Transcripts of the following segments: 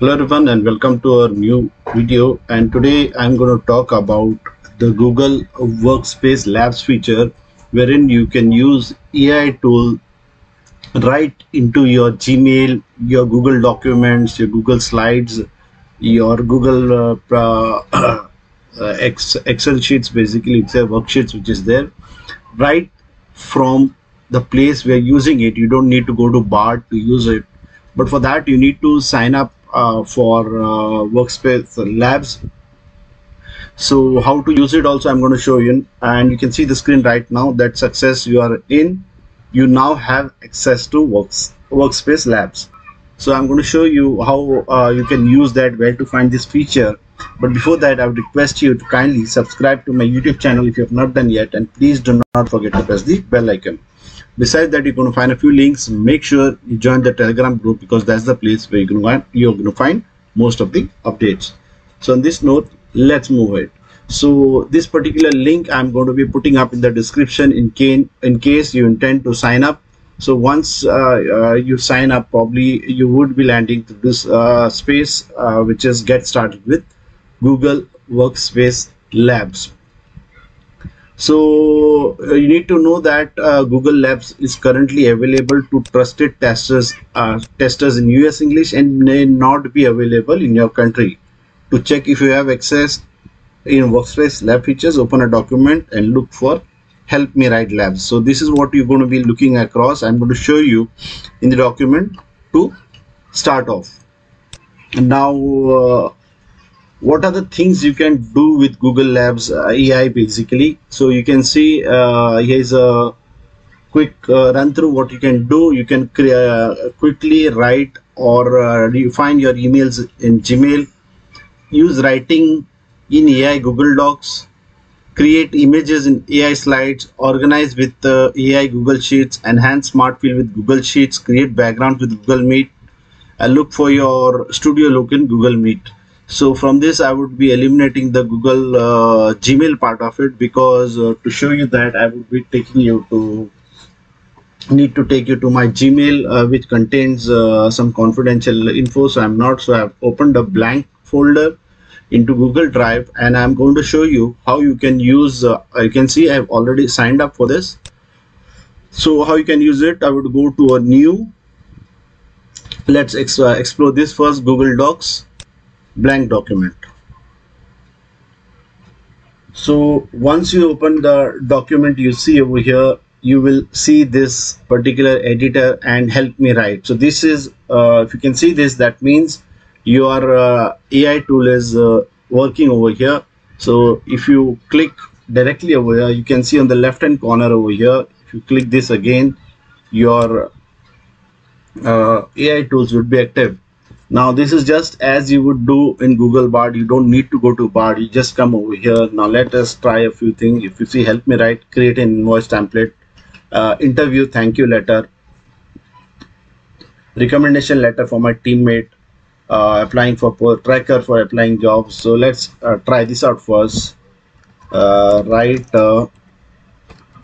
Hello everyone and welcome to our new video. And today I'm going to talk about the Google Workspace Labs feature wherein you can use AI tool right into your Gmail, your Google Documents, your Google Slides, your Google uh, uh, Excel sheets basically it's a worksheets which is there right from the place we're using it. You don't need to go to Bard to use it. But for that you need to sign up for uh, workspace labs. So how to use it also i'm going to show you. And you can see the screen right now that success you are in. You now have access to works workspace labs. So i'm going to show you how uh, you can use that where to find this feature. But before that i would request you to kindly subscribe to my youtube channel if you have not done yet. And please do not forget to press the bell icon besides that you're going to find a few links. Make sure you join the telegram group because that's the place where you're going to find, you're going to find most of the updates. So on this note let's move it so this particular link i'm going to be putting up in the description in case in case you intend to sign up. So once uh, uh, you sign up probably you would be landing to this uh, space uh, which is get started with google workspace labs so uh, you need to know that uh, google labs is currently available to trusted testers uh, testers in us english and may not be available in your country. To check if you have access in workspace lab features open a document and look for help me write labs. So this is what you're going to be looking across. I'm going to show you in the document to start off. And now uh, what are the things you can do with google labs uh, ai basically? So you can see uh, here's a quick uh, run through what you can do. You can quickly write or find your emails in gmail? Use writing in ai google docs. Create images in ai slides. Organize with uh, ai google sheets. Enhance smart fill with google sheets. Create background with google meet. And look for your studio look in google meet so from this i would be eliminating the google uh, gmail part of it because uh, to show you that i would be taking you to need to take you to my gmail uh, which contains uh, some confidential info. So i'm not so i've opened a blank folder into google drive and i'm going to show you how you can use uh, you can see i've already signed up for this. So how you can use it? I would go to a new. Let's ex uh, explore this first google docs blank document. So once you open the document you see over here you will see this particular editor and help me write. So this is uh, if you can see this that means your uh, AI tool is uh, working over here. So if you click directly over here you can see on the left hand corner over here if you click this again your uh, AI tools would be active now this is just as you would do in google bard. You don't need to go to bard. You just come over here. Now let us try a few things. If you see help me write create an invoice template uh, interview thank you letter recommendation letter for my teammate uh, applying for tracker for applying jobs. So let's uh, try this out first. Uh, write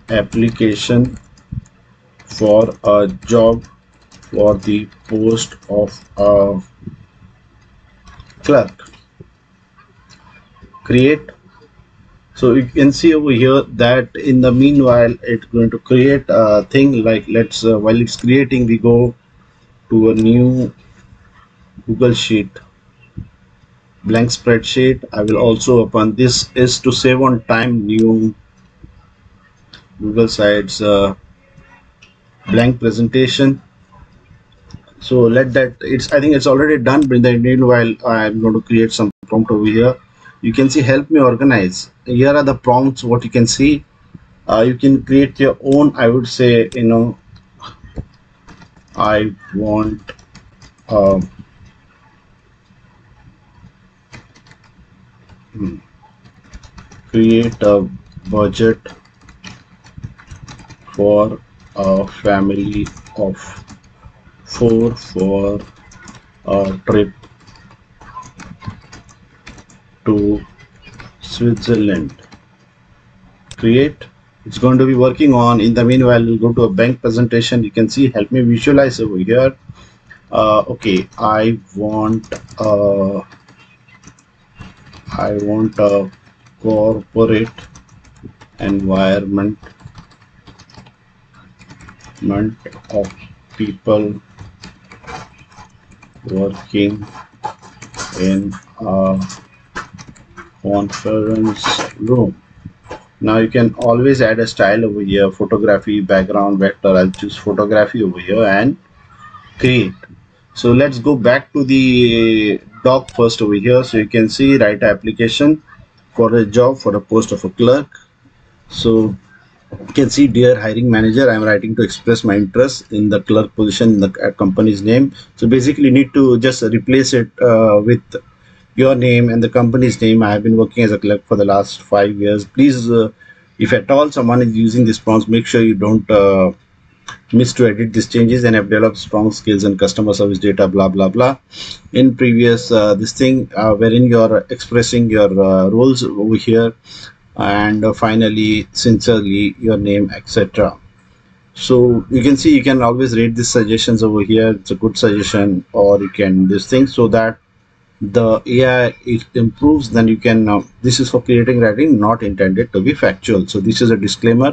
application for a job for the post of a clerk. Create. So you can see over here that in the meanwhile it's going to create a thing like let's uh, while it's creating we go to a new google sheet. Blank spreadsheet. I will also open this. Is to save on time new google slides uh, blank presentation so let that it's i think it's already done but in the meanwhile i'm going to create some prompt over here. You can see help me organize. Here are the prompts what you can see. Uh, you can create your own i would say you know i want uh, hmm, create a budget for a family of four for a trip to Switzerland. Create. It's going to be working on. In the meanwhile, we'll go to a bank presentation. You can see, help me visualize over here. uh, okay I want uh, I want a corporate environment of people working in a conference room. Now you can always add a style over here photography background vector. I'll choose photography over here and create. So let's go back to the doc first over here. So you can see write application for a job for a post of a clerk. So you can see dear hiring manager i'm writing to express my interest in the clerk position in the company's name. So basically you need to just replace it uh, with your name and the company's name. I have been working as a clerk for the last five years. Please uh, if at all someone is using this prompt make sure you don't uh, miss to edit these changes and have developed strong skills in customer service data blah blah blah. In previous uh, this thing uh, wherein you're expressing your uh, roles over here and uh, finally sincerely your name etc so you can see you can always rate these suggestions over here. It's a good suggestion or you can this thing so that the AI it improves then you can uh, this is for creating writing not intended to be factual. So this is a disclaimer.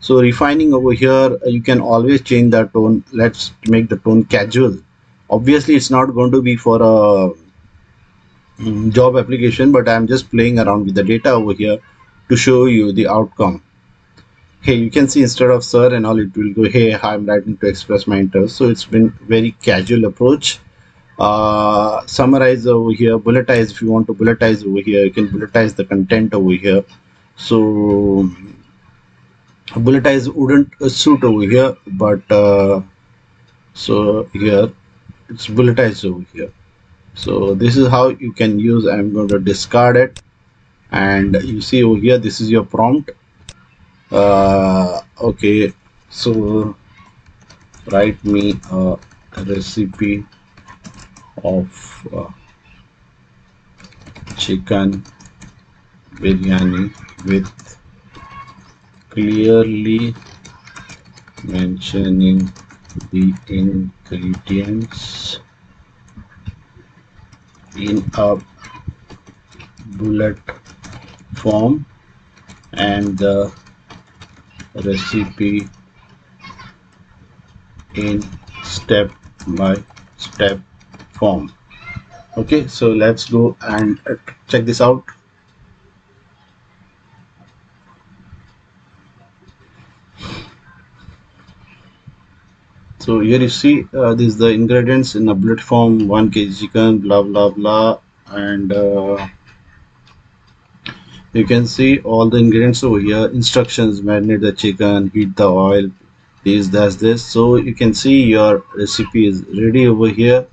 So refining over here you can always change the tone. Let's make the tone casual. Obviously it's not going to be for a um, job application but I'm just playing around with the data over here to show you the outcome. Hey you can see instead of sir and all it will go hey I'm writing to express my interest. So it's been very casual approach. Uh, summarize over here bulletize if you want to bulletize over here. You can bulletize the content over here. So bulletize wouldn't suit over here but uh, so here it's bulletized over here. So this is how you can use i'm going to discard it and you see over here this is your prompt. Uh, okay so write me a recipe of uh, chicken biryani with clearly mentioning the ingredients in a bullet form and the recipe in step by step form. Okay so let's go and uh, check this out. So here you see uh, this is the ingredients in a bullet form 1 kg chicken blah blah blah and uh, you can see all the ingredients over here. Instructions marinate the chicken heat the oil this does this. So you can see your recipe is ready over here.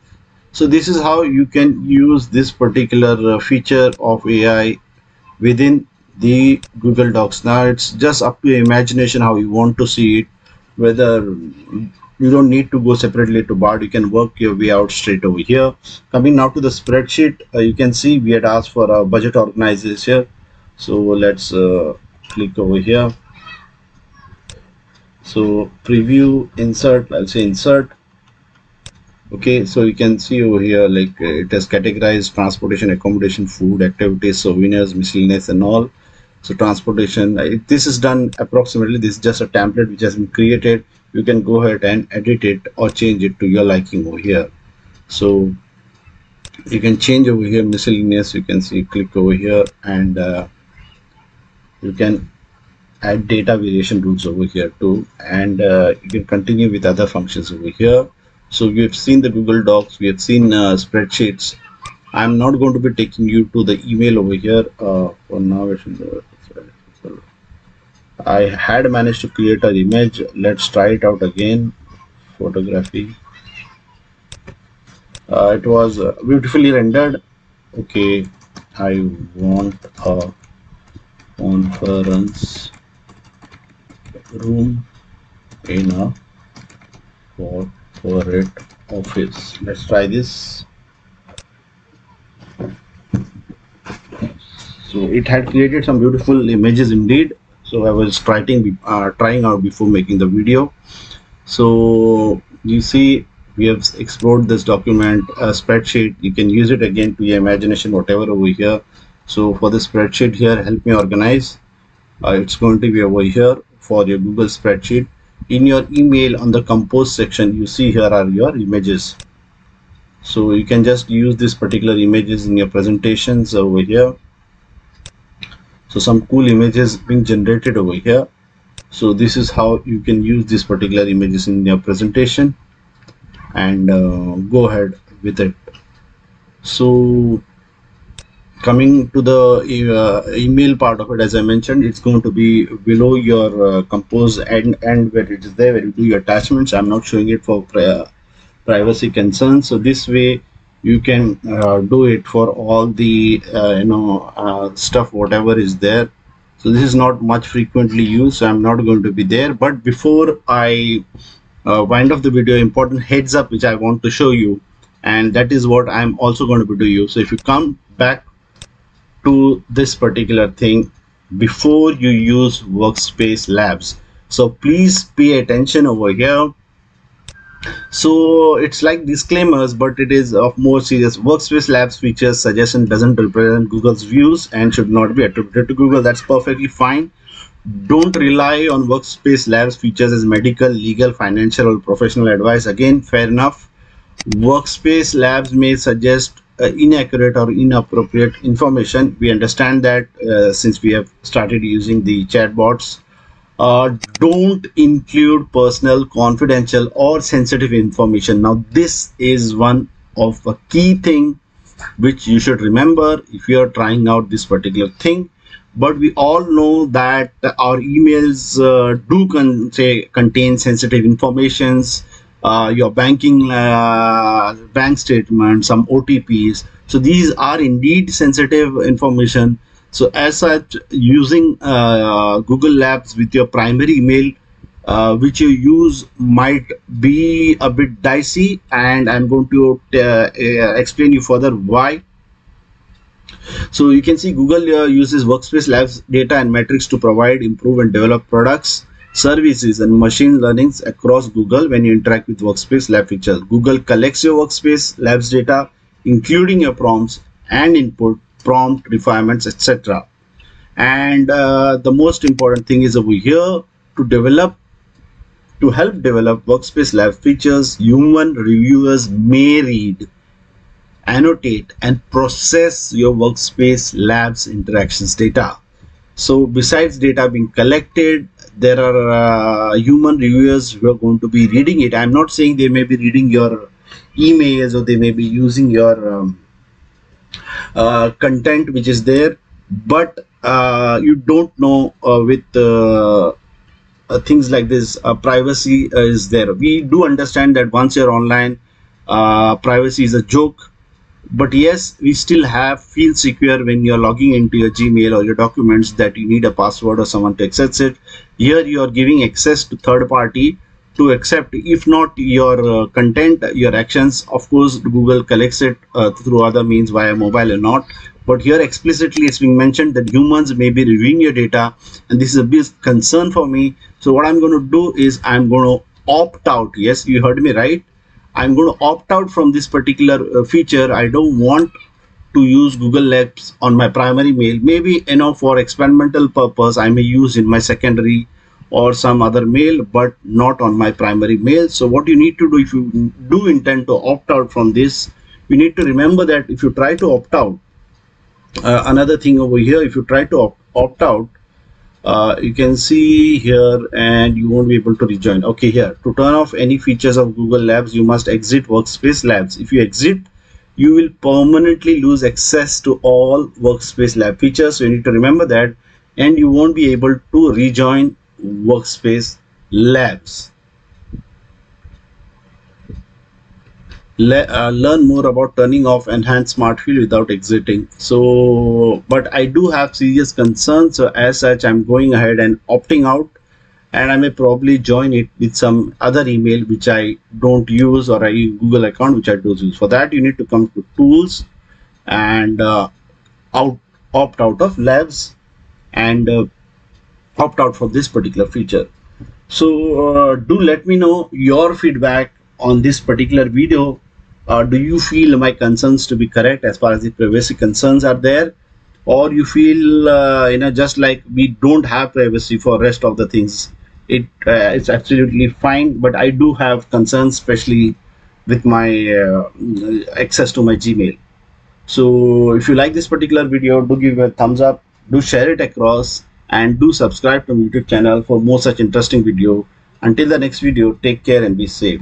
So this is how you can use this particular uh, feature of AI within the Google Docs. Now it's just up to your imagination how you want to see it whether you don't need to go separately to Bard you can work your way out straight over here. Coming now to the spreadsheet uh, you can see we had asked for a budget organizers here so let's uh, click over here. So preview insert I'll say insert. Okay so you can see over here like uh, it has categorized transportation accommodation food activities souvenirs miscellaneous and all. So transportation uh, this is done approximately this is just a template which has been created. You can go ahead and edit it or change it to your liking over here. So you can change over here miscellaneous. You can see click over here and uh, you can add data variation rules over here too and uh, you can continue with other functions over here so we have seen the Google Docs, we have seen uh, spreadsheets. I'm not going to be taking you to the email over here uh, for now. I had managed to create an image. Let's try it out again. Photography. Uh, it was uh, beautifully rendered. Okay, I want a conference room in a it office. Let's try this. So it had created some beautiful images indeed. So i was trying uh, trying out before making the video. So you see we have explored this document uh, spreadsheet. You can use it again to your imagination whatever over here so for the spreadsheet here help me organize. Uh, it's going to be over here for your google spreadsheet. In your email on the compose section you see here are your images. So you can just use these particular images in your presentations over here. So some cool images being generated over here. So this is how you can use these particular images in your presentation. And uh, go ahead with it. So coming to the uh, email part of it as i mentioned it's going to be below your uh, compose and and where it is there where you do your attachments. I'm not showing it for privacy concerns. So this way you can uh, do it for all the uh, you know uh, stuff whatever is there. So this is not much frequently used so i'm not going to be there. But before i uh, wind up the video important heads up which i want to show you. And that is what i'm also going to be doing. So if you come back to this particular thing before you use workspace labs. So please pay attention over here. So it's like disclaimers but it is of more serious. Workspace labs features suggestion doesn't represent google's views and should not be attributed to google. That's perfectly fine. Don't rely on workspace labs features as medical legal financial or professional advice. Again fair enough. Workspace labs may suggest inaccurate or inappropriate information. We understand that uh, since we have started using the chatbots uh, don't include personal confidential or sensitive information. Now this is one of a key thing which you should remember if you are trying out this particular thing. But we all know that our emails uh, do con say contain sensitive informations uh, your banking uh, bank statement some otps so these are indeed sensitive information. So as such, using uh, Google Labs with your primary email, uh, which you use might be a bit dicey and I'm going to uh, uh explain you further why. So you can see Google uses Workspace Labs data and metrics to provide, improve and develop products, services and machine learnings across Google when you interact with Workspace Lab features. Google collects your Workspace Labs data, including your prompts and input prompt refinements etc and uh, the most important thing is over here to develop to help develop workspace lab features human reviewers may read annotate and process your workspace labs interactions data so besides data being collected there are uh, human reviewers who are going to be reading it. I'm not saying they may be reading your emails or they may be using your um, uh, content which is there but uh, you don't know uh, with uh, uh, things like this privacy is there. We do understand that once you're online privacy is a joke but yes we still have feel secure when you're logging into your gmail or your documents that you need a password or someone to access it. Here you are giving access to third party to accept. If not your uh, content your actions of course google collects it uh, through other means via mobile or not. But here explicitly it's being mentioned that humans may be reviewing your data and this is a big concern for me. So what i'm going to do is i'm going to opt out. Yes you heard me right i'm going to opt out from this particular uh, feature. I don't want to use google labs on my primary mail. Maybe you know for experimental purpose. I may use in my secondary or some other mail but not on my primary mail. So what you need to do if you do intend to opt out from this you need to remember that if you try to opt out uh, another thing over here if you try to opt, opt out uh, you can see here and you won't be able to rejoin. Okay here. To turn off any features of google labs you must exit workspace labs. If you exit you will permanently lose access to all workspace lab features. So you need to remember that and you won't be able to rejoin workspace labs Le uh, learn more about turning off enhanced smart fill without exiting. So but i do have serious concerns so as such i'm going ahead and opting out and i may probably join it with some other email which i don't use or a google account which i do use. For that you need to come to tools and uh, out opt out of labs and uh, opt out for this particular feature. So uh, do let me know your feedback on this particular video uh, do you feel my concerns to be correct as far as the privacy concerns are there? Or you feel uh, you know just like we don't have privacy for rest of the things it uh, it's absolutely fine but i do have concerns especially with my uh, access to my gmail. So if you like this particular video do give a thumbs up do share it across and do subscribe to my youtube channel for more such interesting video. Until the next video take care and be safe